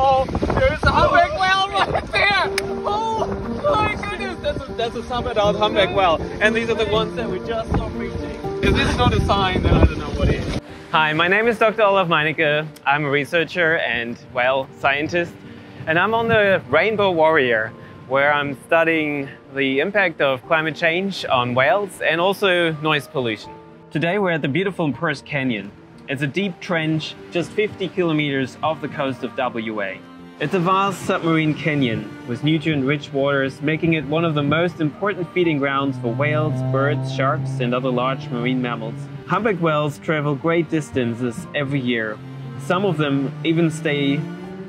Oh, there's a humpback whale right there! Oh my goodness, that's a, that's a sub-adult humpback whale. And these are the ones that we just saw feeding. If this is not a sign, then I don't know what is. Hi, my name is Dr. Olaf Meynecke. I'm a researcher and whale scientist. And I'm on the Rainbow Warrior, where I'm studying the impact of climate change on whales and also noise pollution. Today we're at the beautiful Perth Canyon. It's a deep trench just 50 kilometers off the coast of WA. It's a vast submarine canyon with nutrient-rich waters, making it one of the most important feeding grounds for whales, birds, sharks and other large marine mammals. Humpback whales travel great distances every year. Some of them even stay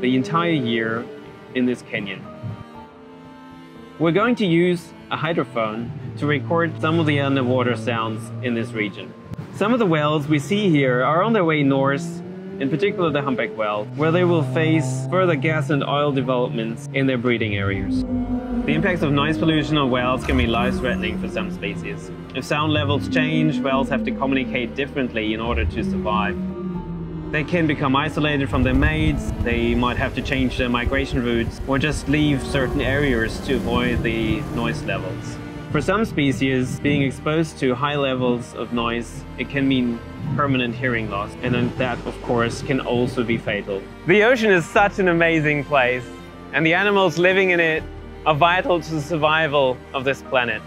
the entire year in this canyon. We're going to use a hydrophone to record some of the underwater sounds in this region. Some of the whales we see here are on their way north, in particular the humpback whale, where they will face further gas and oil developments in their breeding areas. The impacts of noise pollution on whales can be life-threatening for some species. If sound levels change, whales have to communicate differently in order to survive. They can become isolated from their mates, they might have to change their migration routes, or just leave certain areas to avoid the noise levels. For some species, being exposed to high levels of noise, it can mean permanent hearing loss, and that, of course, can also be fatal. The ocean is such an amazing place, and the animals living in it are vital to the survival of this planet.